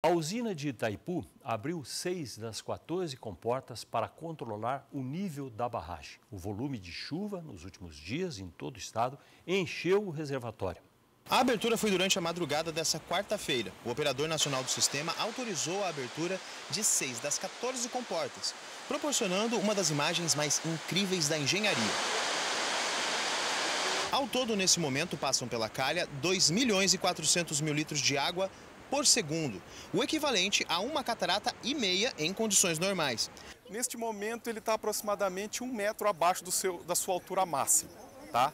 A usina de Itaipu abriu seis das 14 comportas para controlar o nível da barragem. O volume de chuva nos últimos dias em todo o estado encheu o reservatório. A abertura foi durante a madrugada dessa quarta-feira. O operador nacional do sistema autorizou a abertura de seis das 14 comportas, proporcionando uma das imagens mais incríveis da engenharia. Ao todo, nesse momento, passam pela calha 2 milhões e 400 mil litros de água por segundo, o equivalente a uma catarata e meia em condições normais. Neste momento ele está aproximadamente um metro abaixo do seu, da sua altura máxima, tá?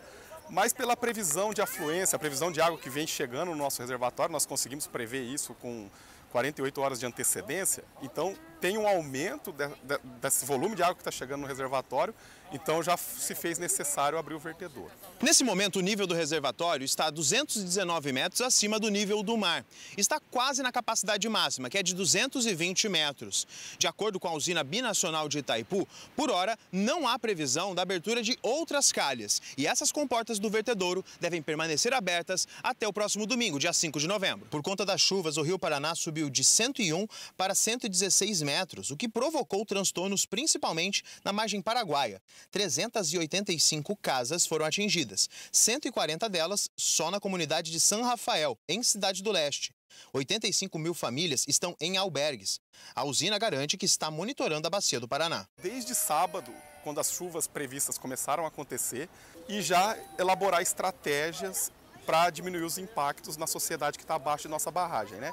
Mas pela previsão de afluência, a previsão de água que vem chegando no nosso reservatório, nós conseguimos prever isso com 48 horas de antecedência, então tem um aumento de, de, desse volume de água que está chegando no reservatório, então já se fez necessário abrir o vertedor. Nesse momento, o nível do reservatório está a 219 metros acima do nível do mar. Está quase na capacidade máxima, que é de 220 metros. De acordo com a usina binacional de Itaipu, por hora não há previsão da abertura de outras calhas. E essas comportas do vertedouro devem permanecer abertas até o próximo domingo, dia 5 de novembro. Por conta das chuvas, o Rio Paraná subiu de 101 para 116 metros o que provocou transtornos principalmente na margem paraguaia. 385 casas foram atingidas, 140 delas só na comunidade de São Rafael, em Cidade do Leste. 85 mil famílias estão em albergues. A usina garante que está monitorando a bacia do Paraná. Desde sábado, quando as chuvas previstas começaram a acontecer, e já elaborar estratégias para diminuir os impactos na sociedade que está abaixo de nossa barragem. Né?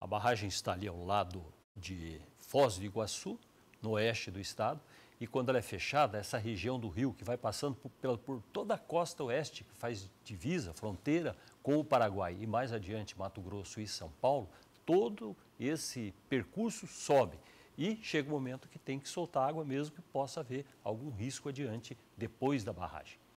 A barragem está ali ao lado de Foz do Iguaçu, no oeste do estado, e quando ela é fechada, essa região do rio que vai passando por, por, toda a costa oeste, que faz divisa, fronteira com o Paraguai e mais adiante Mato Grosso e São Paulo, todo esse percurso sobe. E chega o um momento que tem que soltar água mesmo que possa haver algum risco adiante depois da barragem.